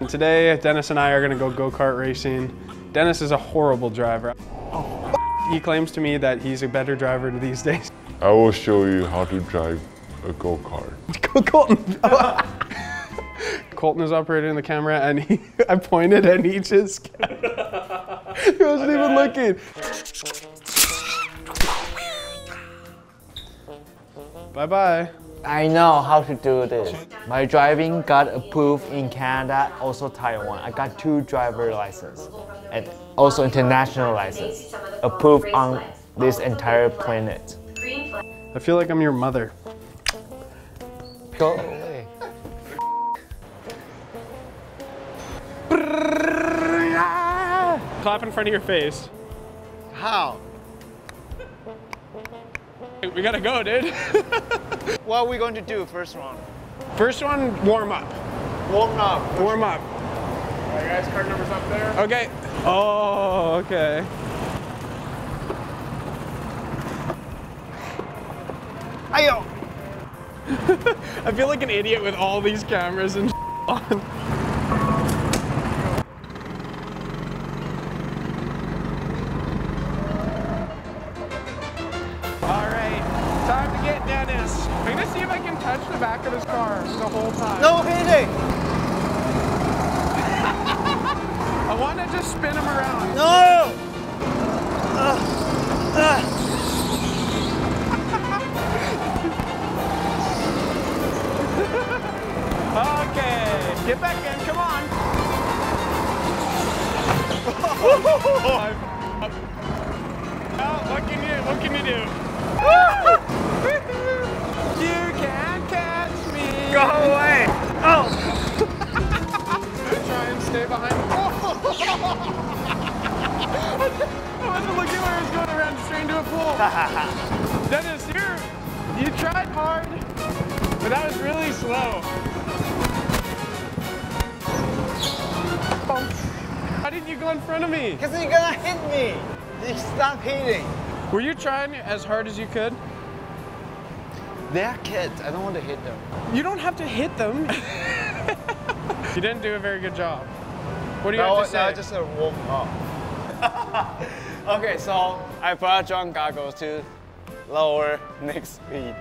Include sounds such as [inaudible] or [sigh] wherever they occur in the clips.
And today, Dennis and I are gonna go go-kart racing. Dennis is a horrible driver. He claims to me that he's a better driver these days. I will show you how to drive a go-kart. [laughs] Colton. Colton is operating the camera and he, [laughs] I pointed and he just, [laughs] he wasn't even looking. Bye-bye. I know how to do this. My driving got approved in Canada, also Taiwan. I got two driver license and also international license approved on this entire planet. I feel like I'm your mother. Go away. Clap in front of your face. How? We gotta go, dude. [laughs] What are we going to do first round? First one, warm up. Warm up. Warm up. All right, guys, card number's up there. Okay. Oh, okay. Ayo! [laughs] I feel like an idiot with all these cameras and [laughs] on. Touch the back of his car the whole time. No hitting! [laughs] I want to just spin him around. No! Uh, uh. Okay, get back in, come on. [laughs] [laughs] oh, what can you, what can you do? Go away! Oh! Try and stay behind. [laughs] I wasn't looking where I was going around straight into a pool. [laughs] Dennis, you're, you tried hard, but that was really slow. Oh. How did you go in front of me? Because you're gonna hit me! You stop hitting. Were you trying as hard as you could? They're kids. I don't want to hit them. You don't have to hit them. [laughs] you didn't do a very good job. What do you No, have to say? no, just a warm up. [laughs] okay, so I brought John goggles to lower next speed.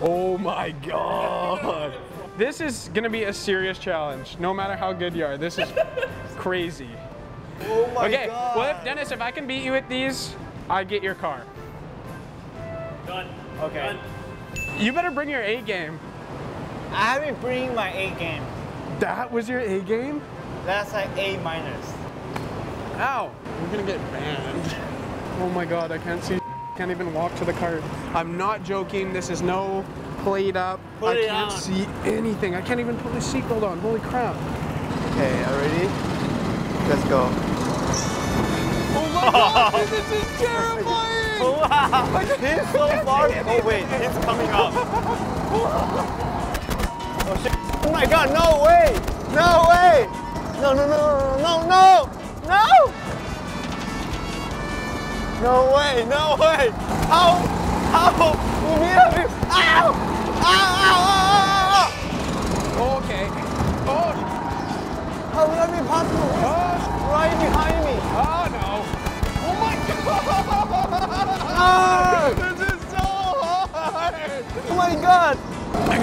Oh my god. This is gonna be a serious challenge, no matter how good you are. This is [laughs] crazy. Oh my Okay, god. well, if, Dennis, if I can beat you with these, I get your car. Okay. You better bring your A game. I haven't bring my A game. That was your A game? That's like A minus. Ow, we're gonna get banned. [laughs] Oh my god, I can't see, can't even walk to the cart. I'm not joking, this is no played up. Put I it can't on. see anything. I can't even put the seatbelt on, holy crap. Okay, are ready? Let's go. Oh my [laughs] god, this is terrifying! He's so far. Oh wait, he's coming up. Oh shit! Oh my god! No way! No way! No no no no no no no! No way! No way! How? How? We need Ow! Ow! Ow! Ow! Ow! Okay. Oh, How would that be possible? Right behind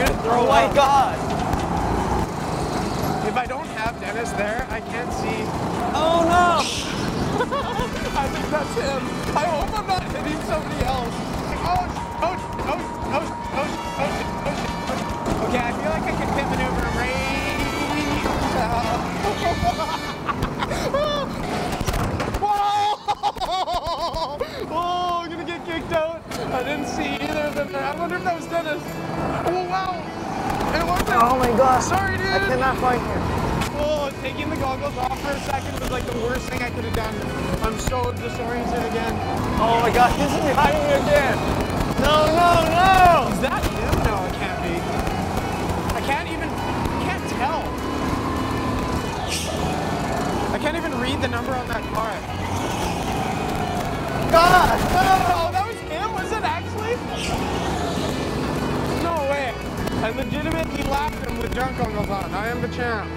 Gonna throw Oh my up. god! If I don't have Dennis there, I can't see. Oh no! [laughs] I think that's him. I hope I'm not hitting somebody else. Oh my god! Sorry, dude. I cannot find him. Oh, taking the goggles off for a second was like the worst thing I could have done. I'm so disoriented again. Oh my god, he's behind me again! No, no, no! Is that with junk on. I am the champ.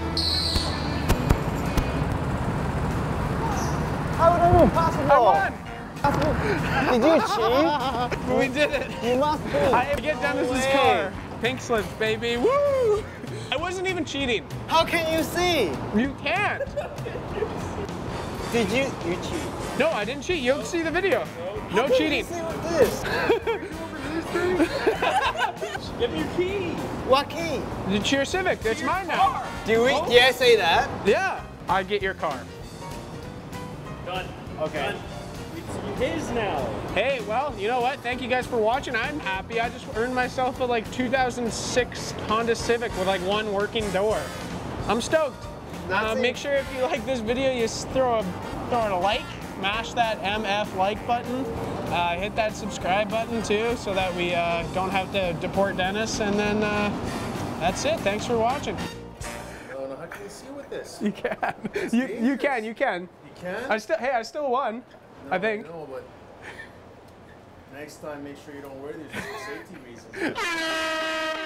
How would that be possible? I won. [laughs] Did you cheat? [laughs] We did it. You must be. I get Dennis's car. Pink slips, baby. Woo! I wasn't even cheating. How can you see? You can't. Did you? You cheat. No, I didn't cheat. You'll see the video. No cheating. You see with this? [laughs] Give me your key. What key? It's your Civic. It's mine now. Do we? Did I say that? Yeah. I get your car. Done. Okay. Done. It's his now. Hey, well, you know what? Thank you guys for watching. I'm happy. I just earned myself a like 2006 Honda Civic with like one working door. I'm stoked. Uh, make sure if you like this video, you throw a throw it a like, mash that MF like button, uh, hit that subscribe button too, so that we uh, don't have to deport Dennis. And then uh, that's it. Thanks for watching. Oh, no, how can you see with this? You can. [laughs] You you can. You can. You can? I still. Hey, I still won. I think. No, but next time make sure you don't wear these for safety reasons. [laughs]